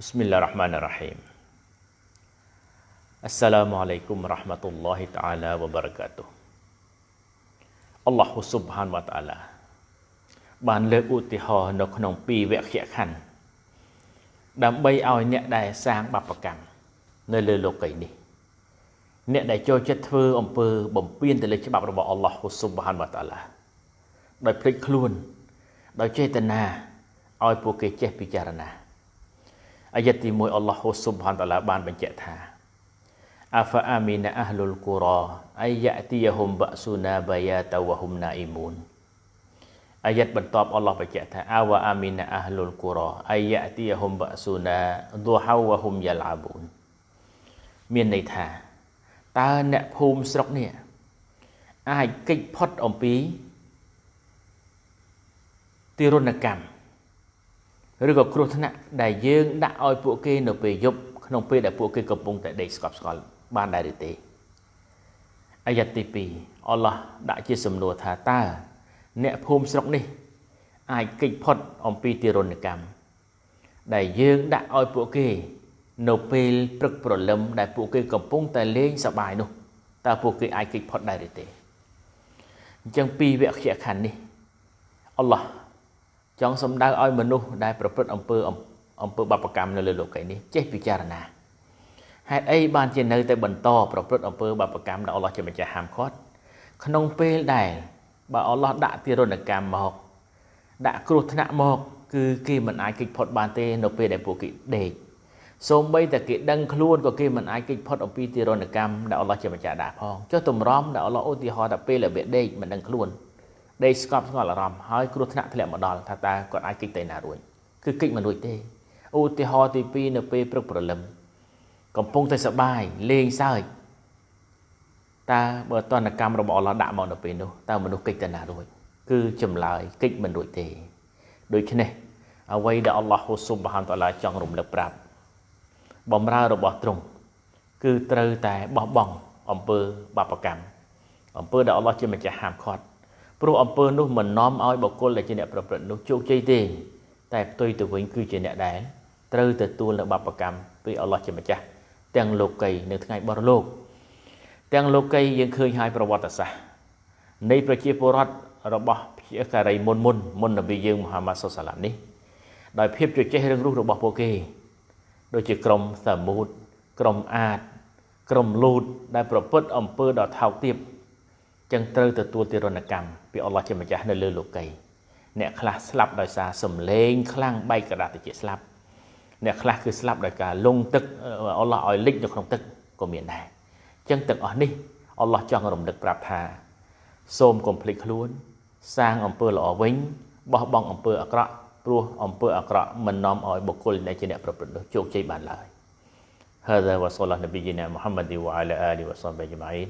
Bismillahirrahmanirrahim. Assalamualaikum warahmatullahi taala wabarakatuh. អល់ឡោះស៊ុបហានវតាឡាបានលើកឧទាហរណ៍នៅក្នុងពីរវគ្គខណ្ឌដើម្បីឲ្យអ្នកដែលសាងបាបកម្មនៅលើលោកីនេះអ្នកដែលចូលចិត្តធ្វើអំពើបំពានទៅលើច្បាប់របស់អល់ឡោះស៊ុបហានវតាឡាដោយភ្លេចខ្លួនដោយចេតនាឲ្យពួកគេចេះពិចារណា អាយ៉ាទី1អល់ឡោះស៊ុបហានតាឡាបានបញ្ជាក់ថាអាហ្វាអាមីណាអះលុលគូរ៉អាយ៉ាទីយហុំបាស៊ូណាបាយ៉ាតាវហុំណាអ៊ីមូនអាយ៉ាតបន្ទាប់អល់ឡោះបញ្ជាក់ថាអាវ៉ាអាមីណាអះលុលគូរ៉អាយ៉ាទីយហុំបាស៊ូណាឌូហាវហុំយ៉ាឡាប៊ូនមានន័យថាតើអ្នកភូមិស្រុកនេះអាចកិច្ចផុតអំពីទារុណកម្ម ឬក៏គ្រោះថ្នាក់ដែលយើងដាក់ឲ្យពួកគេនៅពេលយប់ក្នុងពេលដែលពួកគេកំពុងតែដេកស្កប់ស្កល់បានដែរឬទេអាយ៉ាទី2អល់ឡោះដាក់ជាសំណួរថាតើអ្នកភូមិស្រុកនេះ អាចកិច្ចផុតអំពីទារុណកម្មដែលយើងដាក់ឲ្យពួកគេ នៅពេលព្រឹកព្រលឹមដែលពួកគេកំពុងតែលេងសប្បាយនោះតើពួកគេអាចកិច្ចផុតដែរឬទេអញ្ចឹងពីរវគ្គខណ្ឌនេះអល់ឡោះ ចង់សំដៅឲ្យមនុស្សដែលប្រព្រឹត្តអំពើអំពើបបកម្មនៅលើលោកីនេះចេះពិចារណាហេតុអីបានជានៅតែបន្តប្រព្រឹត្តអំពើបបកម្មដែលអល់ឡោះជាម្ចាស់ហាមឃាត់ក្នុងពេលដែលបើអល់ឡោះដាក់ទារុណកម្មមក ដាក់គ្រោះថ្នាក់មក គឺគេមិនអាចគេចផុតបានទេនៅពេលដែលពួកគេដេកសូម្បីតែគេដឹងខ្លួនក៏គេមិនអាចគេចផុតអំពីទារុណកម្មដែលអល់ឡោះជាម្ចាស់ដាក់ផងចុះតម្រាំដែលអល់ឡោះឧទាហរណ៍ថាពេលដែលវាដេកមិនដឹងខ្លួន ដេកស្កប់ស្ងល់អារម្មណ៍ហើយគ្រោះថ្នាក់ធ្លាក់មកដល់ថាតើគាត់អាចគេចទៅណារួចគឺគេចមិនរួចទេឧទាហរណ៍ទី2នៅពេលព្រឹកព្រលឹមកំពុងតែសបាយលេងសើចតើបើតនកម្មរបស់អល់ឡោះដាក់មកនៅពេលនោះតើមនុស្សកិច្ចទៅណារួចគឺចម្លើយកិច្ចមិនរួចទេដូច្នេះអ្វីដែលអល់ឡោះស៊ុបហានតាឡាចង់រំលឹកប្រាប់បំរើរបស់ទ្រង់គឺត្រូវតែបោះបង់អំពើបាបកម្មអំពើដែលអល់ឡោះជាម្ចាស់ហាមឃាត់ ព្រោះអំពើនោះមិននាំឲ្យបុគ្គលដែលជាអ្នកប្រព្រឹត្តនោះជោគជ័យទេតែផ្ទុយទៅវិញគឺជាអ្នកដែលត្រូវទទួលនៅបបកម្មពីអល់ឡោះជាម្ចាស់ទាំងលោកីនៅថ្ងៃបរលោក ទាំងលោកីយើងឃើញហើយប្រវត្តិសាស្ត្រនៃប្រជាពលរដ្ឋរបស់ជាការីមុនមុនមុននប៊ីយើងមហាម៉ាត់សុសឡាមនេះដោយភាពជជែករឿងរុះរបស់ពួកគេដូចជាក្រុមសមូតក្រុមអាតក្រុមលូតដែលប្រព្រឹត្តអំពើដ៏ថោកទាប ចឹងត្រូវទទួលទារុណកម្មពីអល់ឡោះជាម្ចាស់នៅលើលោកីអ្នកខ្លះស្លាប់ដោយសារសំលេងខ្លាំងបែកក្តារតិចស្លាប់អ្នកខ្លះគឺស្លាប់ដោយការលងទឹកអល់ឡោះឲ្យលិចនៅក្នុងទឹកក៏មានដែរចឹងទាំងអស់នេះអល់ឡោះចង់រំលឹកប្រាប់ថាសូមកុំភ្លេចខ្លួន សាងអំពើល្អវិញបោះបង់អំពើអាក្រក់ព្រោះអំពើអាក្រក់មិននាំឲ្យបុគ្គលដែលជាអ្នកប្រព្រឹត្តនោះជោគជ័យបានឡើយ هذا وصلى الله نبينا محمد وعلى آله وصحبه أجمعين